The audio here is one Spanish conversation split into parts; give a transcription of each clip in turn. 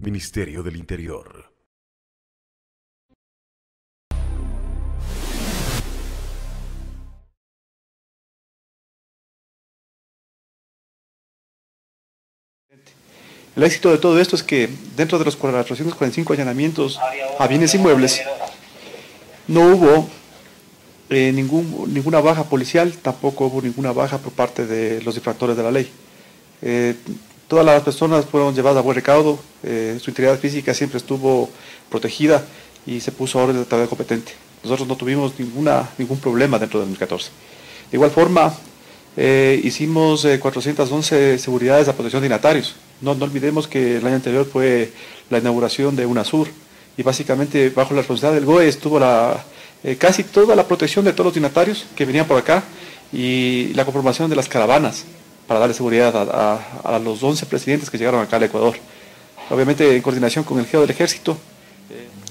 Ministerio del Interior. El éxito de todo esto es que dentro de los 445 allanamientos a bienes inmuebles no hubo eh, ninguna baja policial, tampoco hubo ninguna baja por parte de los infractores de la ley. Eh, todas las personas fueron llevadas a buen recaudo, eh, su integridad física siempre estuvo protegida y se puso a orden de autoridad competente. Nosotros no tuvimos ninguna, ningún problema dentro de 2014. De igual forma, hicimos 411 seguridades de protección de dignatarios. No, no olvidemos que el año anterior fue la inauguración de UNASUR y básicamente bajo la responsabilidad del GOE estuvo la, eh, casi toda la protección de todos los dignatarios que venían por acá y la conformación de las caravanas para darle seguridad a, los 11 presidentes que llegaron acá al Ecuador. Obviamente en coordinación con el jefe del ejército.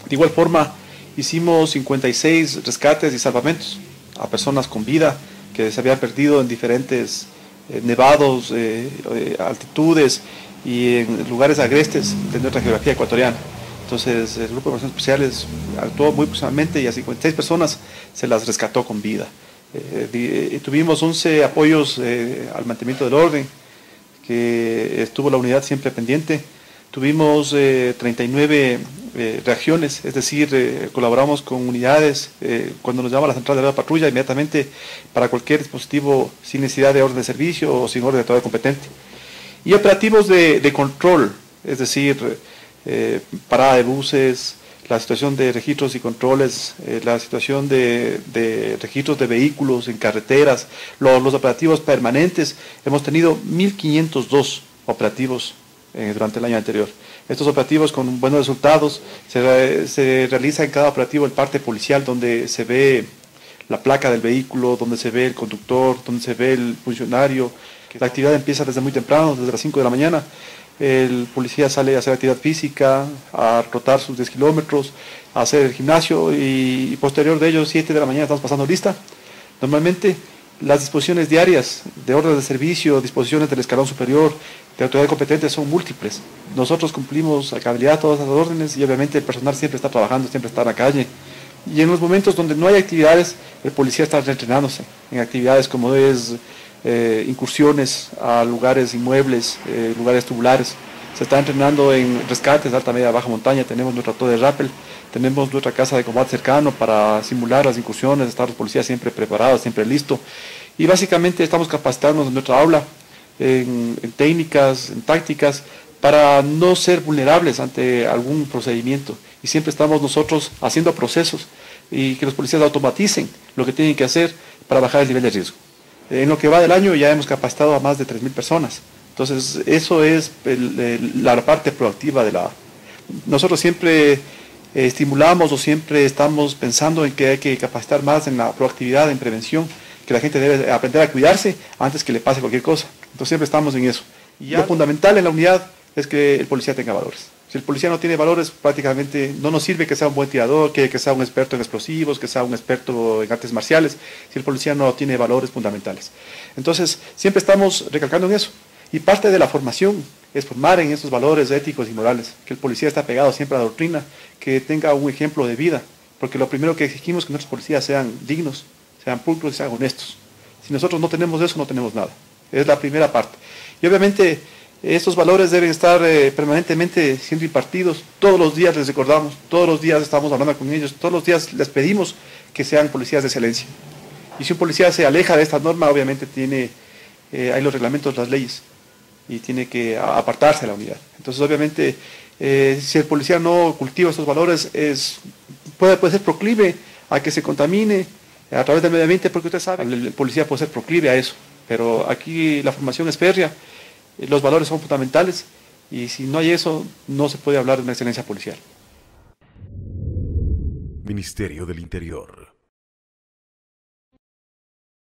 De igual forma hicimos 56 rescates y salvamentos a personas con vida que se habían perdido en diferentes eh, nevados, eh, altitudes y en lugares agrestes de nuestra geografía ecuatoriana. Entonces el Grupo de Operaciones Especiales actuó muy profesionalmente y a 56 personas se las rescató con vida. Eh, eh, tuvimos 11 apoyos eh, al mantenimiento del orden, que estuvo la unidad siempre pendiente. Tuvimos 39 reacciones, es decir, colaboramos con unidades cuando nos llama la central de la patrulla inmediatamente para cualquier dispositivo sin necesidad de orden de servicio o sin orden de autoridad competente. Y operativos de, control, es decir, eh, parada de buses, la situación de registros y controles, eh, la situación de, registros de vehículos en carreteras, los, operativos permanentes. Hemos tenido 1.502 operativos eh, durante el año anterior. Estos operativos con buenos resultados se, realiza en cada operativo el parte policial donde se ve la placa del vehículo, donde se ve el conductor, donde se ve el funcionario. La actividad empieza desde muy temprano, desde las 5 de la mañana el policía sale a hacer actividad física, a rotar sus 10 kilómetros, a hacer el gimnasio y, posterior de ello, 7 de la mañana estamos pasando lista. Normalmente las disposiciones diarias de órdenes de servicio, disposiciones del escalón superior, de autoridad competente son múltiples. Nosotros cumplimos a cabalidad todas esas órdenes y obviamente el personal siempre está trabajando, siempre está en la calle. Y en los momentos donde no hay actividades, el policía está entrenándose en actividades como es eh, incursiones a lugares inmuebles, eh, lugares tubulares. Se está entrenando en rescates, alta, media, baja montaña. Tenemos nuestra torre de rappel, tenemos nuestra casa de combate cercano para simular las incursiones, estar los policías siempre preparados, siempre listos. Y básicamente estamos capacitándonos en nuestra aula en, técnicas, en tácticas, para no ser vulnerables ante algún procedimiento. Y siempre estamos nosotros haciendo procesos y que los policías automaticen lo que tienen que hacer para bajar el nivel de riesgo. En lo que va del año ya hemos capacitado a más de 3.000 personas. Entonces, eso es la parte proactiva de la... Nosotros siempre eh, estimulamos o siempre estamos pensando en que hay que capacitar más en la proactividad, en prevención, que la gente debe aprender a cuidarse antes que le pase cualquier cosa. Entonces, siempre estamos en eso. Y lo fundamental en la unidad es que el policía tenga valores. Si el policía no tiene valores, prácticamente no nos sirve que sea un buen tirador, que, que sea un experto en explosivos, que sea un experto en artes marciales, si el policía no tiene valores fundamentales. Entonces, siempre estamos recalcando en eso. Y parte de la formación es formar en esos valores éticos y morales, que el policía está pegado siempre a la doctrina, que tenga un ejemplo de vida, porque lo primero que exigimos es que nuestros policías sean dignos, sean pulcros y sean honestos. Si nosotros no tenemos eso, no tenemos nada. Es la primera parte. Y obviamente estos valores deben estar eh, permanentemente siendo impartidos. Todos los días les recordamos, todos los días estamos hablando con ellos, todos los días les pedimos que sean policías de excelencia. Y si un policía se aleja de esta norma, obviamente tiene, eh, hay los reglamentos, las leyes, y tiene que apartarse de la unidad. Entonces, obviamente, eh, si el policía no cultiva estos valores, es, puede, puede ser proclive a que se contamine a través del medio ambiente, porque usted sabe, el policía puede ser proclive a eso. Pero aquí la formación es férrea los valores son fundamentales y si no hay eso, no se puede hablar de una excelencia policial. Ministerio del Interior.